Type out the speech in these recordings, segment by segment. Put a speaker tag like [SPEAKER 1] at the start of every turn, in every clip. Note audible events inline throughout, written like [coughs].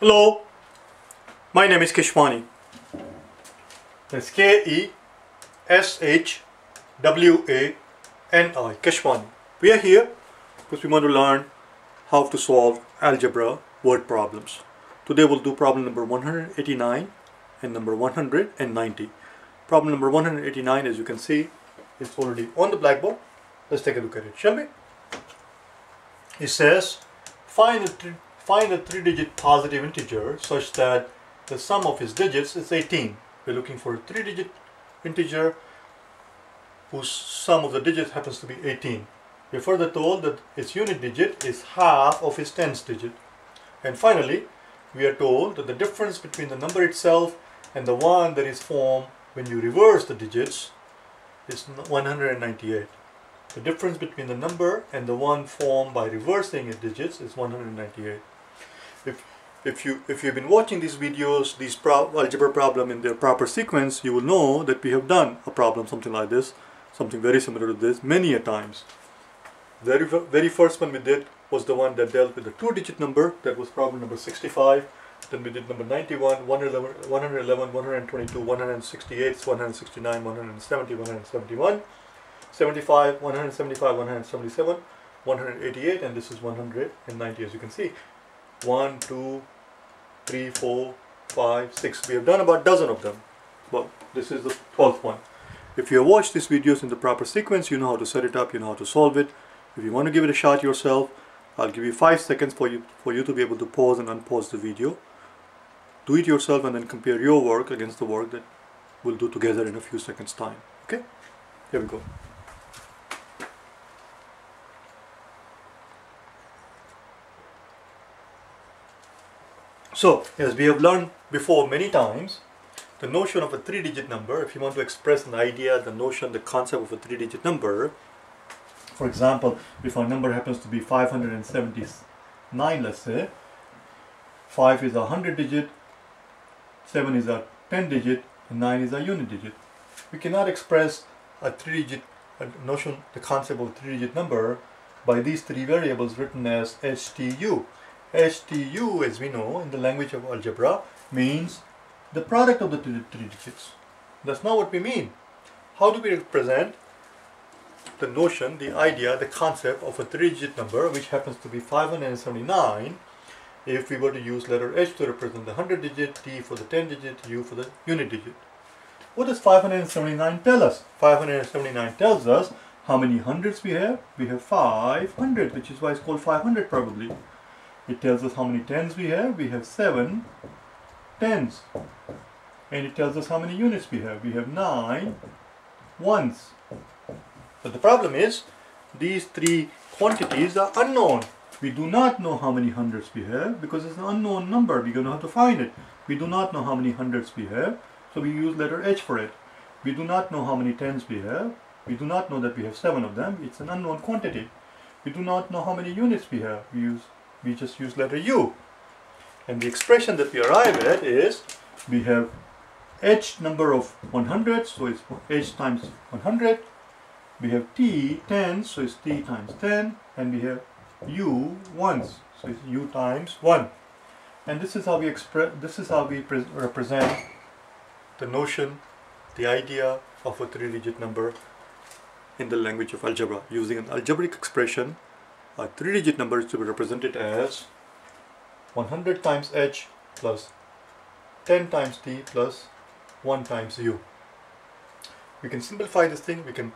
[SPEAKER 1] Hello, my name is Keshwani. That's K E S H W A N I, Keshwani. We are here because we want to learn how to solve algebra word problems. Today we'll do problem number 189 and number 190. Problem number 189, as you can see, is already on the blackboard. Let's take a look at it, shall we? It says, find find a three-digit positive integer such that the sum of its digits is 18. We're looking for a three-digit integer whose sum of the digits happens to be 18. We're further told that its unit digit is half of its tens digit. And finally, we are told that the difference between the number itself and the one that is formed when you reverse the digits is 198. The difference between the number and the one formed by reversing its digits is 198. If, if, you, if you've been watching these videos, these pro algebra problem in their proper sequence, you will know that we have done a problem something like this, something very similar to this, many a times. Very, very first one we did was the one that dealt with the two-digit number, that was problem number 65. Then we did number 91, 111, 111 122, 168, 169, 170, 171. 75, 175, 177, 188, and this is 190 as you can see. 1, 2, 3, 4, 5, 6. We have done about a dozen of them. but this is the 12th one. If you have watched these videos in the proper sequence, you know how to set it up, you know how to solve it. If you want to give it a shot yourself, I'll give you 5 seconds for you, for you to be able to pause and unpause the video. Do it yourself and then compare your work against the work that we'll do together in a few seconds time. Okay? Here we go. So, as we have learned before many times, the notion of a three-digit number, if you want to express an idea, the notion, the concept of a three-digit number, for example, if our number happens to be 579, let's say, 5 is a 100 digit, 7 is a 10 digit, and 9 is a unit digit. We cannot express a three-digit notion, the concept of a three-digit number by these three variables written as HTU. HTU, as we know in the language of algebra, means the product of the three digits. That's not what we mean. How do we represent the notion, the idea, the concept of a three-digit number, which happens to be 579, if we were to use letter H to represent the 100 digit, T for the 10 digit, U for the unit digit. What does 579 tell us? 579 tells us how many hundreds we have. We have 500, which is why it's called 500 probably. It tells us how many tens we have. We have seven tens. And it tells us how many units we have. We have nine ones. But the problem is, these three quantities are unknown. We do not know how many hundreds we have because it's an unknown number. We're going to have to find it. We do not know how many hundreds we have, so we use letter H for it. We do not know how many tens we have. We do not know that we have seven of them. It's an unknown quantity. We do not know how many units we have. We use we just use letter U. And the expression that we arrive at is we have h number of 100, so it's h times 100. We have t tens, so it's t times 10. And we have u ones, so it's u times 1. And this is how we express, this is how we represent the notion, the idea of a three-digit number in the language of algebra using an algebraic expression a three-digit number is to be represented as 100 times h plus 10 times t plus 1 times u. We can simplify this thing, we can,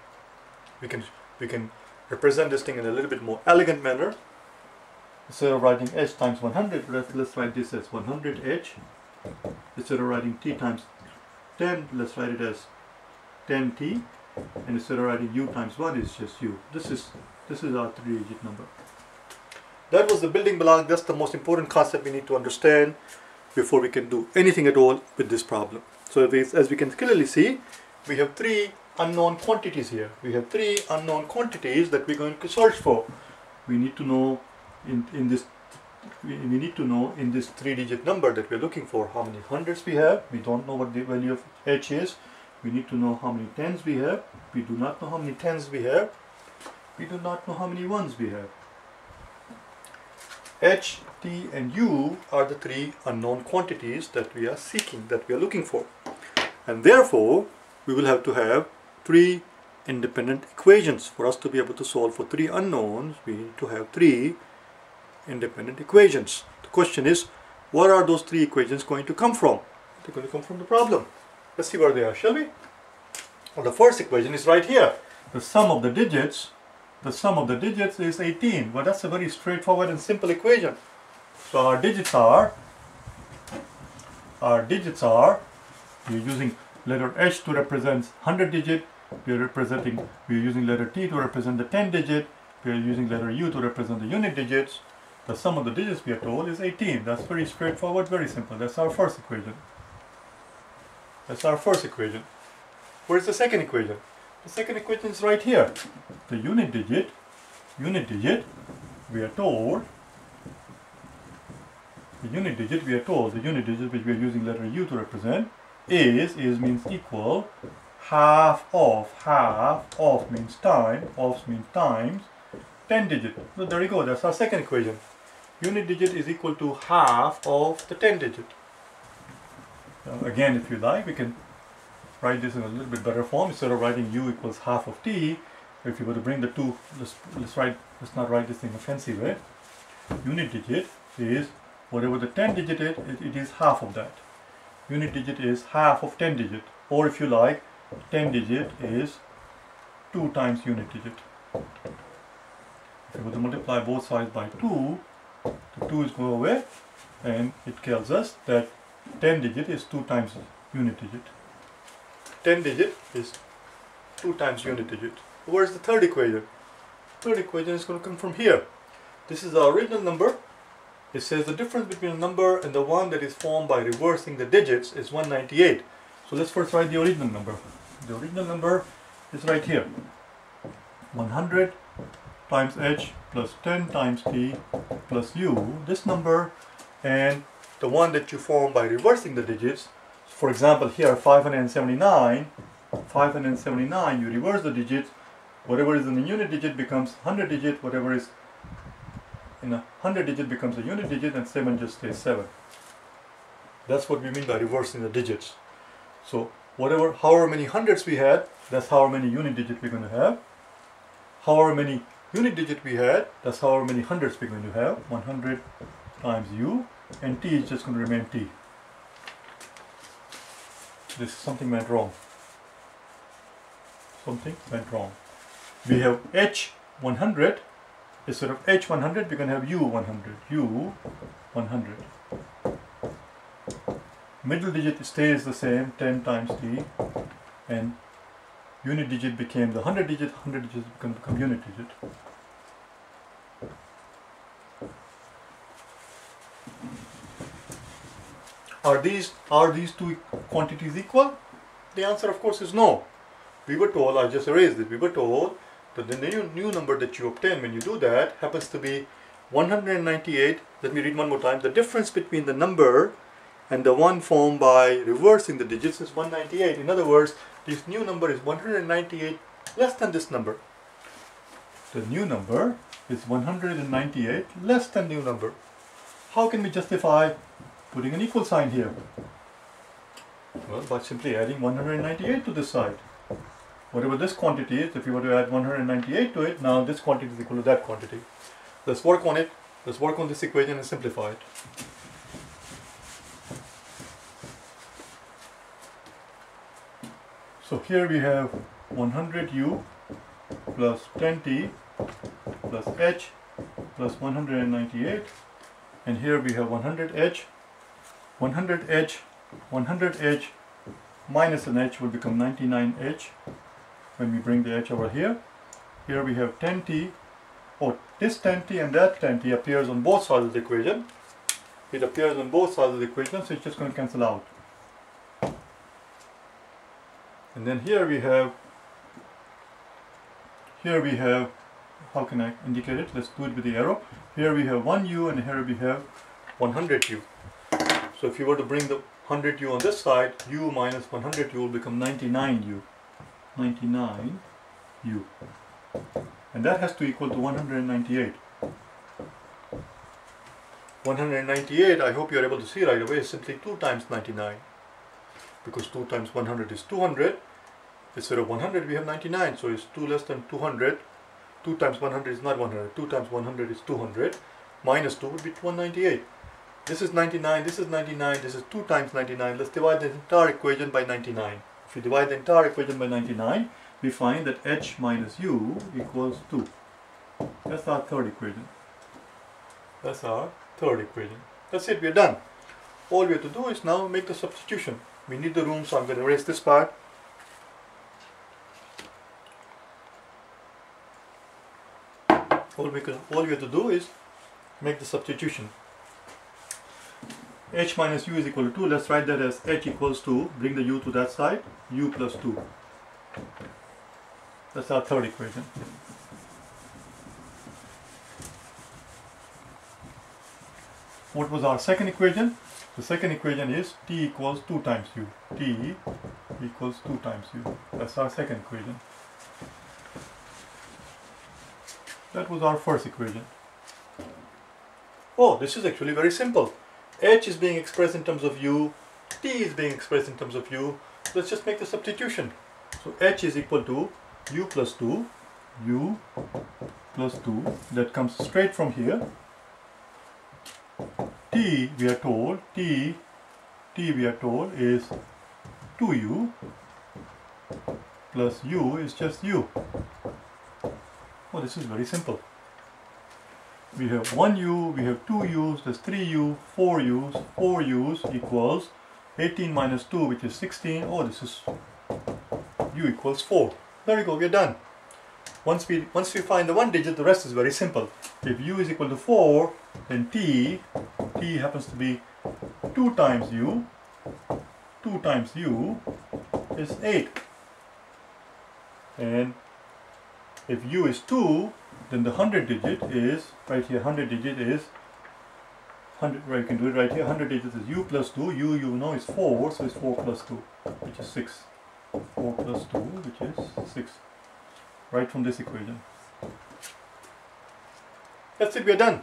[SPEAKER 1] we can, we can represent this thing in a little bit more elegant manner. Instead of writing h times 100, let's, let's write this as 100h. Instead of writing t times 10, let's write it as 10t. And instead of writing u times 1, it's just u. This is this is our three-digit number. That was the building block. That's the most important concept we need to understand before we can do anything at all with this problem. So as we can clearly see, we have three unknown quantities here. We have three unknown quantities that we're going to search for. We need to know in, in this we need to know in this three-digit number that we're looking for how many hundreds we have. We don't know what the value of h is. We need to know how many tens we have. We do not know how many tens we have we do not know how many ones we have. h, t and u are the three unknown quantities that we are seeking, that we are looking for. And therefore, we will have to have three independent equations. For us to be able to solve for three unknowns, we need to have three independent equations. The question is, what are those three equations going to come from? They're going to come from the problem. Let's see where they are, shall we? Well, the first equation is right here. The sum of the digits, the sum of the digits is 18. Well, that's a very straightforward and simple equation. So our digits are, our digits are, we're using letter H to represent 100 digit, we're representing, we're using letter T to represent the 10 digit, we're using letter U to represent the unit digits. The sum of the digits we are told is 18. That's very straightforward, very simple. That's our first equation. That's our first equation. Where's the second equation? The second equation is right here. The unit digit, unit digit, we are told, the unit digit we are told, the unit digit which we are using letter U to represent, is, is means equal, half of, half of means time, of means times, 10 digit. So there you go, that's our second equation. Unit digit is equal to half of the 10 digit. So again, if you like, we can write this in a little bit better form. Instead of writing u equals half of t, if you were to bring the two, let's, let's write, let's not write this in a fancy way. Unit digit is whatever the 10 digit is, it, it is half of that. Unit digit is half of 10 digit. Or if you like, 10 digit is 2 times unit digit. If you were to multiply both sides by 2, the 2 is going away and it tells us that 10 digit is 2 times unit digit. 10 digit is 2 times unit digit. Where's the third equation? Third equation is going to come from here. This is the original number. It says the difference between a number and the one that is formed by reversing the digits is 198. So let's first write the original number. The original number is right here. 100 times h plus 10 times t plus u. This number and the one that you form by reversing the digits for example here 579 579 you reverse the digits whatever is in the unit digit becomes 100 digit whatever is in a 100 digit becomes a unit digit and 7 just stays 7 that's what we mean by reversing the digits. So whatever however many hundreds we had that's however many unit digit we're going to have. However many unit digit we had that's however many hundreds we're going to have. 100 times u and t is just going to remain t this something went wrong. Something went wrong. We have H100 instead of H100 we can have U100. U100. Middle digit stays the same 10 times T and unit digit became the 100 digit, 100 digit become, become unit digit. Are these, are these two quantities equal? The answer of course is no. We were told, I just erased it, we were told that the new, new number that you obtain when you do that happens to be 198, let me read one more time, the difference between the number and the one formed by reversing the digits is 198. In other words, this new number is 198 less than this number. The new number is 198 less than new number. How can we justify putting an equal sign here? Well, by simply adding 198 to this side. Whatever this quantity is, if you were to add 198 to it, now this quantity is equal to that quantity. Let's work on it. Let's work on this equation and simplify it. So here we have 100u plus 10t plus h plus 198 and here we have 100h 100h 100h minus an h will become 99h when we bring the h over here here we have 10t oh this 10t and that 10t appears on both sides of the equation. It appears on both sides of the equation so it's just going to cancel out. And then here we have here we have how can I indicate it? Let's do it with the arrow. Here we have 1u and here we have 100u so if you were to bring the 100u on this side, u minus 100u will become 99u. 99u. And that has to equal to 198. 198, I hope you're able to see right away, is simply 2 times 99. Because 2 times 100 is 200. Instead of 100, we have 99. So it's 2 less than 200. 2 times 100 is not 100. 2 times 100 is 200. Minus 2 would be 198. This is 99, this is 99, this is 2 times 99. Let's divide the entire equation by 99. If we divide the entire equation by 99, we find that h minus u equals 2. That's our third equation. That's our third equation. That's it, we're done. All we have to do is now make the substitution. We need the room, so I'm going to erase this part. All we, can, all we have to do is make the substitution. H minus u is equal to 2. Let's write that as h equals to, bring the u to that side, u plus 2. That's our third equation. What was our second equation? The second equation is t equals 2 times u. t equals 2 times u. That's our second equation. That was our first equation. Oh, this is actually very simple. H is being expressed in terms of u, t is being expressed in terms of u. Let's just make the substitution. So h is equal to u plus 2, u plus 2, that comes straight from here t we are told t t we are told is 2u plus u is just u oh this is very simple we have 1u we have 2u's there's 3u 4u's 4u's equals 18 minus 2 which is 16 oh this is u equals 4 there we go we're done. Once we once we find the one digit the rest is very simple. If u is equal to 4 then t t happens to be 2 times u 2 times u is 8 and if u is 2 then the 100 digit is right here 100 digit is 100 right you can do it right here 100 digits is u plus 2 u you know is 4 so it's 4 plus 2 which is 6 4 plus 2 which is 6 right from this equation that's it we are done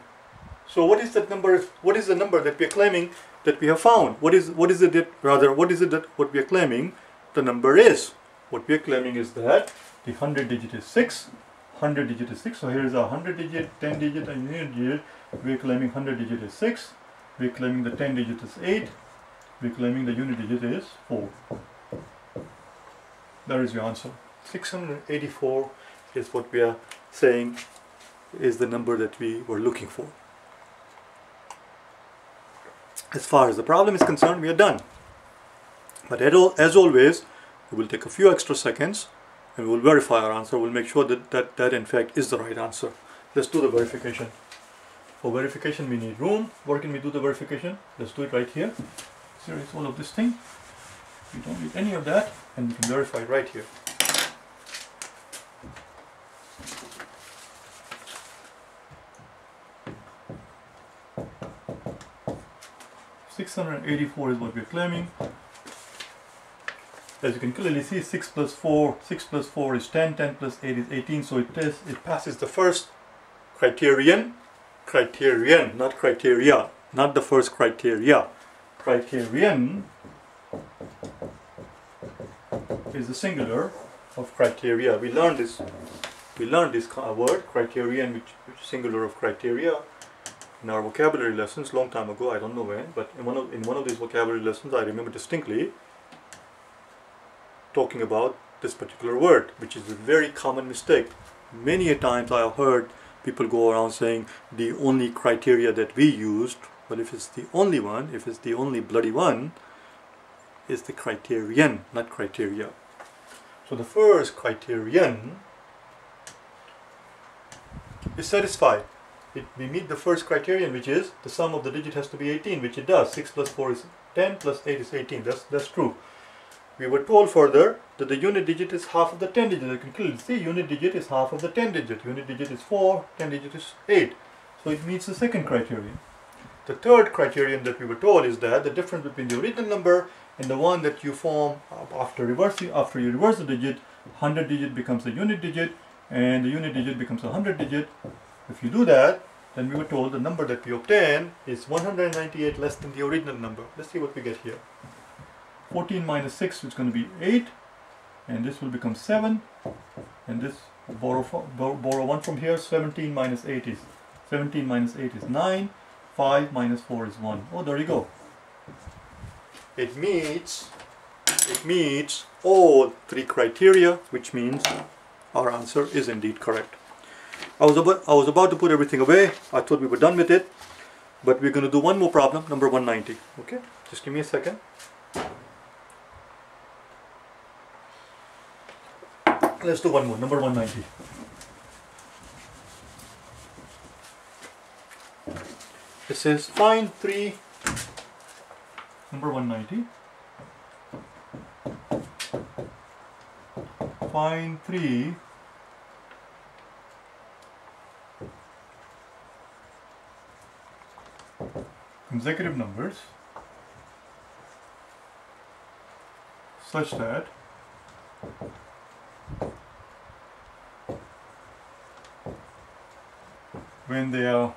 [SPEAKER 1] so what is that number? What is the number that we are claiming that we have found? What is what is it that rather what is it that what we are claiming the number is? What we are claiming is that the hundred digit is six. Hundred digit is six. So here is a hundred digit, ten digit, and unit digit. We are claiming hundred digit is six. We are claiming the ten digit is eight. We are claiming the unit digit is four. That is your answer. 684 is what we are saying is the number that we were looking for. As far as the problem is concerned, we are done. But as always, we will take a few extra seconds and we will verify our answer. We'll make sure that, that that in fact is the right answer. Let's do the verification. For verification, we need room. Where can we do the verification? Let's do it right here. Series all of this thing. We don't need any of that and we can verify right here. 684 is what we're claiming. As you can clearly see, 6 plus 4, 6 plus 4 is 10, 10 plus 8 is 18, so it, is, it passes the first criterion, criterion, not criteria, not the first criteria. Criterion is the singular of criteria. We learned this, we learned this word, criterion, which, which singular of criteria in our vocabulary lessons long time ago I don't know when but in one of in one of these vocabulary lessons I remember distinctly talking about this particular word which is a very common mistake. Many a times I have heard people go around saying the only criteria that we used but if it's the only one if it's the only bloody one is the criterion not criteria. So the first criterion is satisfied. It, we meet the first criterion which is the sum of the digit has to be 18 which it does. 6 plus 4 is 10 plus 8 is 18 that's that's true we were told further that the unit digit is half of the 10 digit. You can clearly see unit digit is half of the 10 digit. Unit digit is 4 10 digit is 8 so it meets the second criterion. The third criterion that we were told is that the difference between the original number and the one that you form after reversing after you reverse the digit 100 digit becomes a unit digit and the unit digit becomes a 100 digit. If you do that, then we were told the number that we obtain is 198 less than the original number. Let's see what we get here. 14 minus 6 is going to be 8 and this will become 7 and this borrow, borrow 1 from here 17 minus 8 is 17 minus 8 is 9 5 minus 4 is 1 oh there you go. It meets it meets all three criteria which means our answer is indeed correct. I was about I was about to put everything away. I thought we were done with it but we're going to do one more problem number 190 okay? Just give me a second let's do one more number 190 it says find three. Number 190 find three. Consecutive numbers. Such that are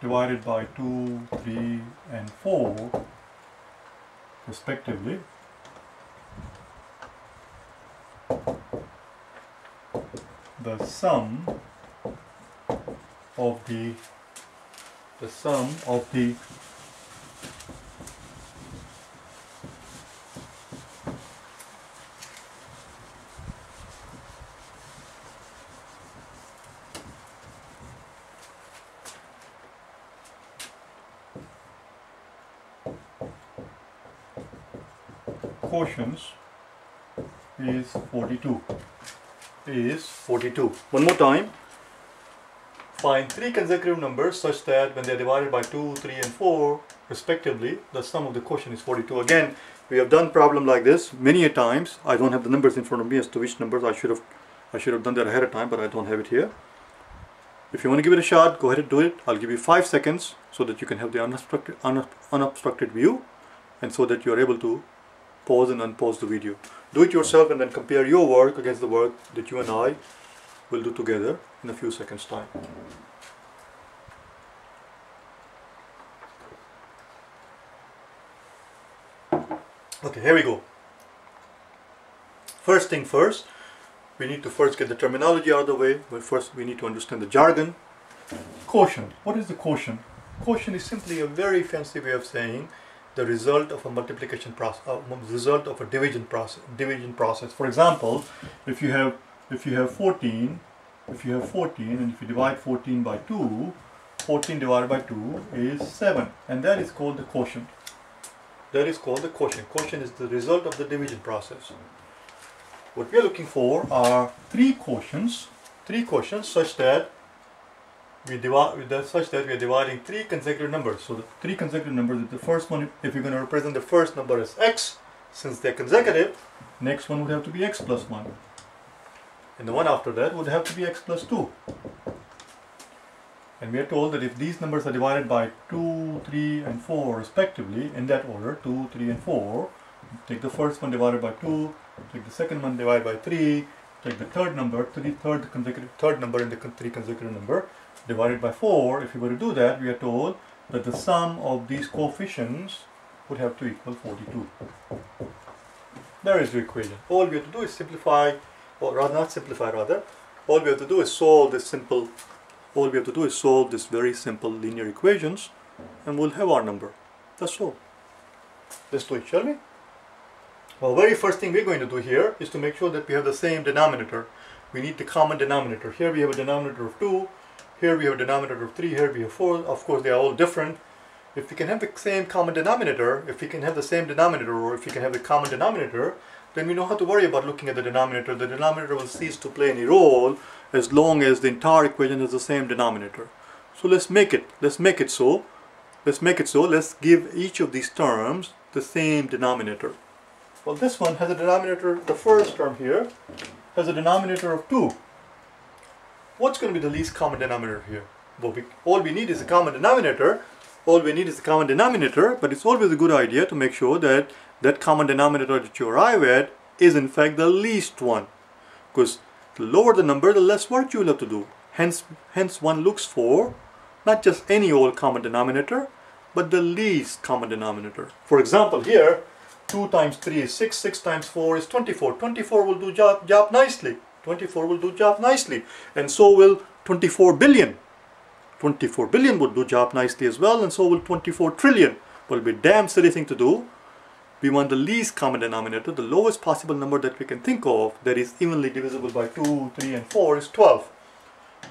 [SPEAKER 1] divided by 2, 3 and 4 respectively. The sum of the the sum of the quotients is 42 is 42 one more time. Find three consecutive numbers such that when they are divided by 2 3 and 4 respectively the sum of the quotient is 42 again we have done problem like this many a times. I don't have the numbers in front of me as to which numbers I should have I should have done that ahead of time but I don't have it here. If you want to give it a shot go ahead and do it. I'll give you five seconds so that you can have the unobstructed, unobstructed view and so that you are able to pause and unpause the video. Do it yourself and then compare your work against the work that you and I will do together in a few seconds time. Okay, here we go. First thing first, we need to first get the terminology out of the way, but first we need to understand the jargon. Quotient. What is the quotient? Quotient is simply a very fancy way of saying the result of a multiplication process, uh, result of a division process. Division process. For example, if you have if you have 14, if you have 14, and if you divide 14 by 2, 14 divided by 2 is 7, and that is called the quotient. That is called the quotient. Quotient is the result of the division process. What we are looking for are three quotients, three quotients such that we divide such that we are dividing three consecutive numbers. So the three consecutive numbers, the first one, if you're going to represent the first number as x, since they're consecutive, next one would have to be x plus 1. And the one after that would have to be x plus 2. And we are told that if these numbers are divided by 2, 3 and 4 respectively, in that order, 2, 3 and 4, take the first one divided by 2, take the second one divided by 3, take the third number, three, third consecutive, third number in the three consecutive number, divided by 4, if you were to do that, we are told that the sum of these coefficients would have to equal 42. There is the equation. All we have to do is simplify, or rather not simplify rather, all we have to do is solve this simple, all we have to do is solve this very simple linear equations and we'll have our number. That's all. Let's do it, shall we? Well, very first thing we're going to do here is to make sure that we have the same denominator. We need the common denominator. Here we have a denominator of 2, here we have a denominator of 3, here we have 4. Of course, they are all different. If we can have the same common denominator, if we can have the same denominator, or if we can have the common denominator, then we don't have to worry about looking at the denominator. The denominator will cease to play any role as long as the entire equation has the same denominator. So let's make it. Let's make it so. Let's make it so. Let's give each of these terms the same denominator. Well, this one has a denominator, the first term here, has a denominator of 2 what's going to be the least common denominator here? Well, we, all we need is a common denominator. All we need is a common denominator, but it's always a good idea to make sure that that common denominator that you arrive at is in fact the least one. Because the lower the number, the less work you will have to do. Hence, hence one looks for not just any old common denominator, but the least common denominator. For example, here, 2 times 3 is 6, 6 times 4 is 24. 24 will do job, job nicely. 24 will do job nicely. And so will 24 billion. 24 billion would do job nicely as well, and so will 24 trillion. But it'll be damn silly thing to do. We want the least common denominator, the lowest possible number that we can think of that is evenly divisible by 2, 3, and 4 is 12.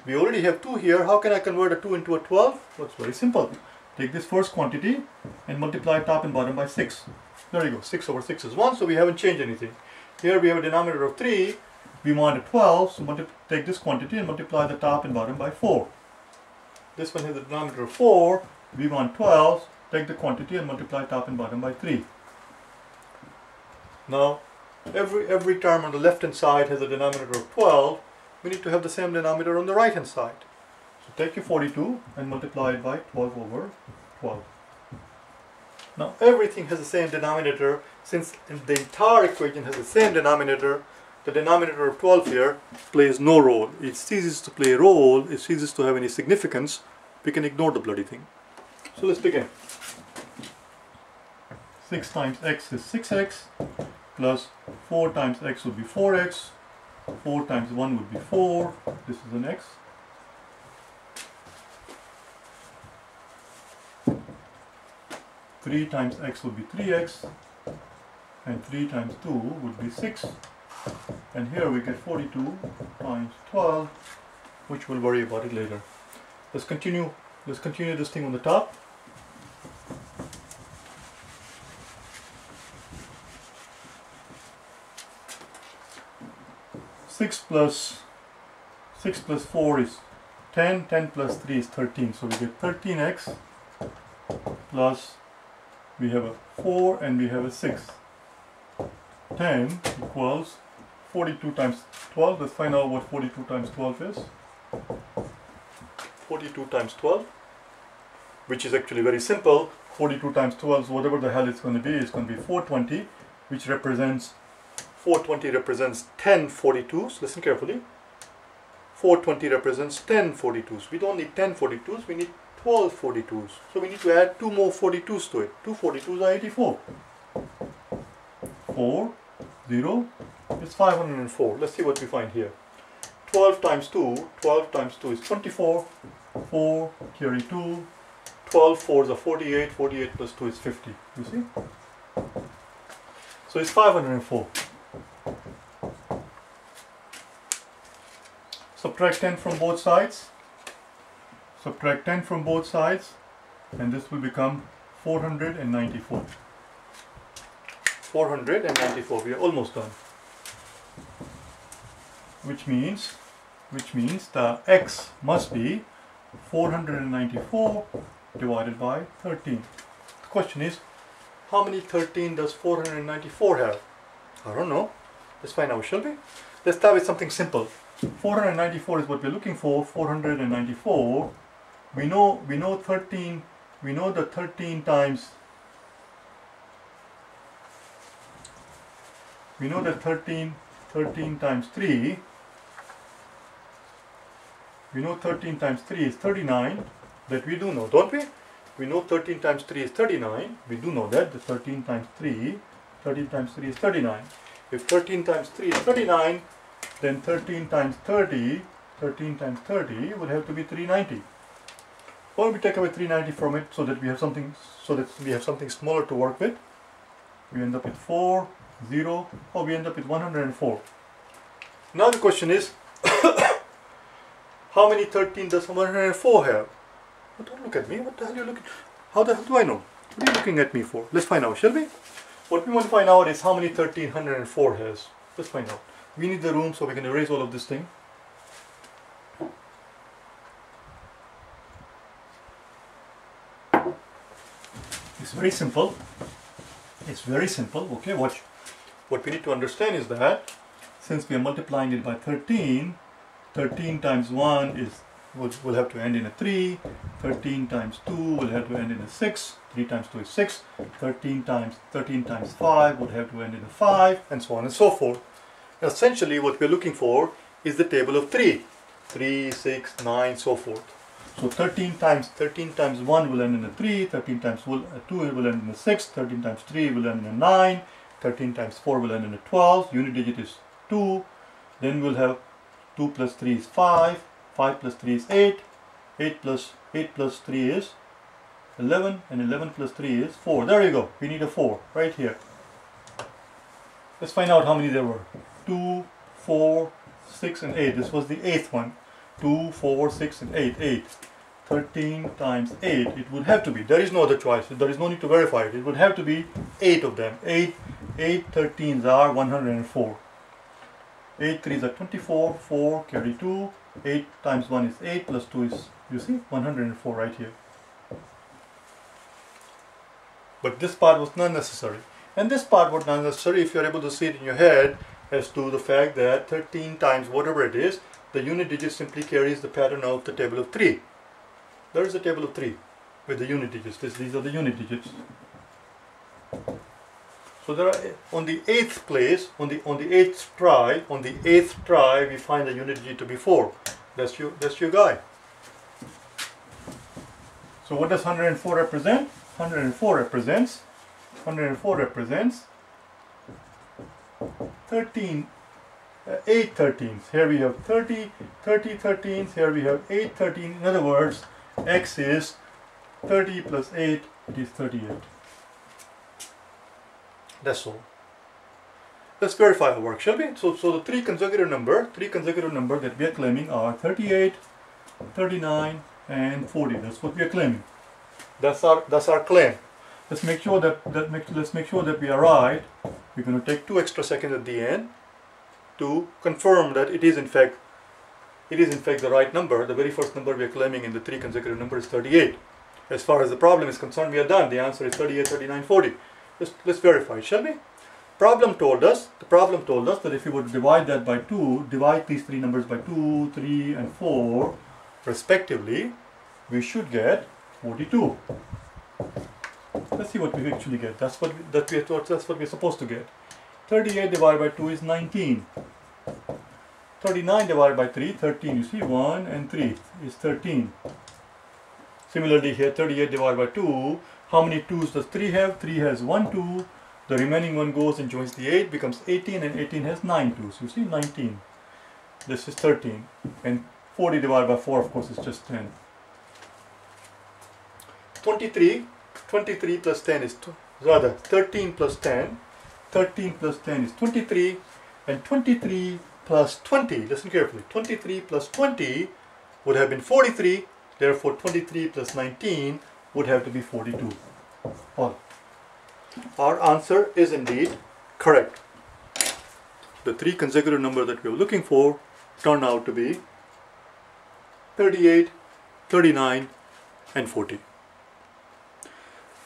[SPEAKER 1] We already have 2 here. How can I convert a 2 into a 12? Well, it's very simple. Take this first quantity and multiply top and bottom by 6. There you go. 6 over 6 is 1, so we haven't changed anything. Here we have a denominator of 3. We want a 12, so take this quantity and multiply the top and bottom by 4. This one has a denominator of 4. We want 12. Take the quantity and multiply top and bottom by 3. Now, every, every term on the left hand side has a denominator of 12. We need to have the same denominator on the right hand side. So take your 42 and multiply it by 12 over 12. Now everything has the same denominator. Since the entire equation has the same denominator, the denominator of 12 here plays no role. It ceases to play a role, it ceases to have any significance. We can ignore the bloody thing. So let's begin. 6 times x is 6x plus 4 times x would be 4x 4 times 1 would be 4 this is an x 3 times x would be 3x and 3 times 2 would be 6 and here we get 42 times 12 which we'll worry about it later. Let's continue let's continue this thing on the top. 6 plus 6 plus 4 is 10, 10 plus 3 is 13. So we get 13x plus we have a 4 and we have a 6. 10 equals 42 times 12. Let's find out what 42 times 12 is. 42 times 12, which is actually very simple. 42 times 12, whatever the hell it's going to be, is going to be 420, which represents 420 represents 10 42s. Listen carefully. 420 represents 10 42s. We don't need 10 42s, we need 12 42s. So we need to add two more 42s to it. Two 42s are 84. 4, 0 is 504. Let's see what we find here. 12 times 2, 12 times 2 is 24. 4, carry 2. 12 4s are 48. 48 plus 2 is 50. You see? So it's 504. subtract 10 from both sides subtract 10 from both sides and this will become 494 494 we are almost done. Which means which means the x must be 494 divided by 13 the question is how many 13 does 494 have? I don't know. Let's find out shall we? Let's start with something simple. 494 is what we're looking for 494 we know we know 13 we know the 13 times. We know that 13 13 times 3 we know 13 times 3 is 39 that we do know don't we? We know 13 times 3 is 39 we do know that the 13 times 3 13 times 3 is 39 if 13 times 3 is 39 then 13 times 30, 13 times 30 would have to be 390. Or we take away 390 from it so that we have something so that we have something smaller to work with. We end up with 4, 0, or we end up with 104. Now the question is, [coughs] how many 13 does 104 have? Don't look at me, what the hell are you looking How the hell do I know? What are you looking at me for? Let's find out, shall we? What we want to find out is how many 1304 has. Let's find out. We need the room so we can erase all of this thing. Very simple. It's very simple. Okay, watch. What we need to understand is that since we are multiplying it by 13, 13 times 1 is will, will have to end in a 3, 13 times 2 will have to end in a 6, 3 times 2 is 6, 13 times 13 times 5 would have to end in a 5, and so on and so forth essentially what we're looking for is the table of 3. 3, 6, 9, so forth. So 13 times 13 times 1 will end in a 3, 13 times uh, 2 will end in a 6, 13 times 3 will end in a 9, 13 times 4 will end in a 12, unit digit is 2, then we'll have 2 plus 3 is 5, 5 plus 3 is 8, 8 plus 8 plus 3 is 11 and 11 plus 3 is 4. There you go. We need a 4 right here. Let's find out how many there were. 2, 4, 6 and 8. This was the eighth one. 2, 4, 6 and 8. 8. 13 times 8. It would have to be. There is no other choice. There is no need to verify it. It would have to be 8 of them. 8, 8 13s are 104. 8 3s are 24. 4 carry 2. 8 times 1 is 8 plus 2 is, you see, 104 right here. But this part was not necessary. And this part was not necessary if you're able to see it in your head as to the fact that 13 times whatever it is, the unit digit simply carries the pattern of the table of 3. There is a table of 3 with the unit digits. This, these are the unit digits. So there are, on the eighth place, on the on the eighth try, on the eighth try, we find the unit digit to be 4. That's your that's your guy. So what does 104 represent? 104 represents 104 represents 13 uh, 8 13s here we have 30 30 13s here we have 8 13 in other words x is 30 plus 8 it is 38 that's all. Let's verify our work shall we? So so the three consecutive number three consecutive number that we are claiming are 38 39 and 40 that's what we are claiming. That's our that's our claim. Let's make sure that that make, let's make sure that we are right. We're going to take two extra seconds at the end to confirm that it is in fact it is in fact the right number. The very first number we are claiming in the three consecutive numbers is 38. As far as the problem is concerned, we are done. The answer is 38, 39, 40. Let's, let's verify, shall we? Problem told us, the problem told us that if you would divide that by 2, divide these three numbers by 2, 3 and 4 respectively, we should get 42. Let's see what we actually get. That's what we, that we that's what we're supposed to get. 38 divided by 2 is 19. 39 divided by 3, 13. You see 1 and 3 is 13. Similarly here 38 divided by 2, how many 2's does 3 have? 3 has 1 2. The remaining one goes and joins the 8 becomes 18 and 18 has 9 2's. You see 19. This is 13 and 40 divided by 4 of course is just 10. 23, 23 plus 10 is, rather 13 plus 10, 13 plus 10 is 23, and 23 plus 20, listen carefully, 23 plus 20 would have been 43, therefore 23 plus 19 would have to be 42. Well, our answer is indeed correct. The three consecutive number that we were looking for turned out to be 38, 39 and 40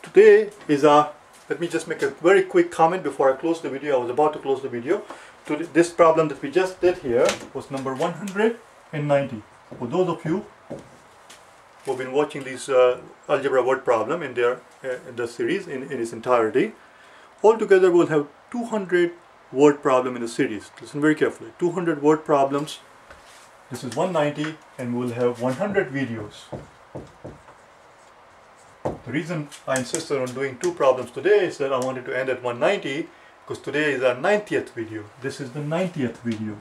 [SPEAKER 1] today is a let me just make a very quick comment before I close the video. I was about to close the video. To this problem that we just did here was number 190 for those of you who have been watching this uh, algebra word problem in their uh, in the series in, in its entirety altogether we'll have 200 word problem in the series. Listen very carefully. 200 word problems. This is 190 and we'll have 100 videos the reason I insisted on doing two problems today is that I wanted to end at 190 because today is our 90th video. This is the 90th video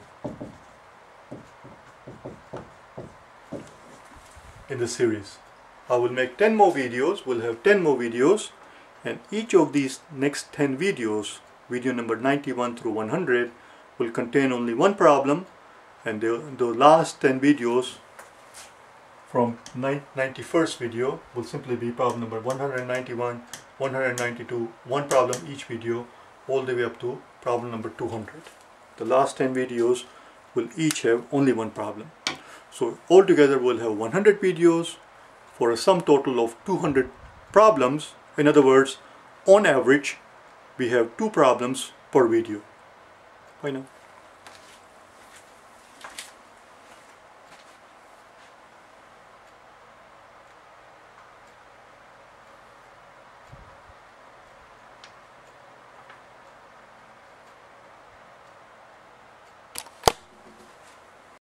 [SPEAKER 1] in the series. I will make 10 more videos, we'll have 10 more videos and each of these next 10 videos, video number 91 through 100 will contain only one problem and the, the last 10 videos from 91st video will simply be problem number 191, 192, one problem each video all the way up to problem number 200. The last 10 videos will each have only one problem. So altogether we'll have 100 videos for a sum total of 200 problems. In other words, on average, we have two problems per video. Bye now.